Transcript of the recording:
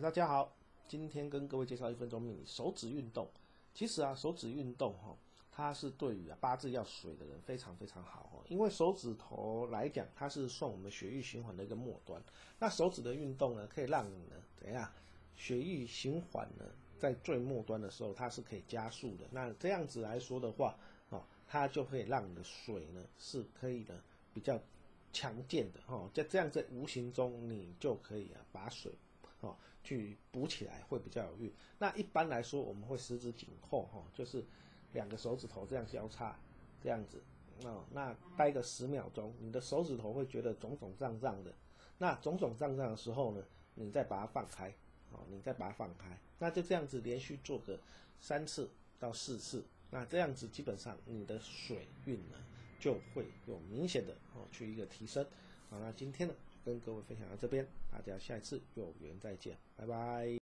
大家好，今天跟各位介绍一分钟命理手指运动。其实啊，手指运动哈，它是对于啊八字要水的人非常非常好哦。因为手指头来讲，它是算我们血液循环的一个末端。那手指的运动呢，可以让你呢怎样血液循环呢，在最末端的时候，它是可以加速的。那这样子来说的话，哦，它就可以让你的水呢是可以呢比较强健的哦。在这样在无形中，你就可以啊把水。哦，去补起来会比较有运。那一般来说，我们会十指紧扣，哈，就是两个手指头这样交叉，这样子，哦，那待个十秒钟，你的手指头会觉得肿肿胀胀的。那肿肿胀胀的时候呢，你再把它放开，哦，你再把它放开，那就这样子连续做个三次到四次，那这样子基本上你的水运呢就会有明显的哦去一个提升。好，那今天呢？跟各位分享到这边，大家下一次有缘再见，拜拜。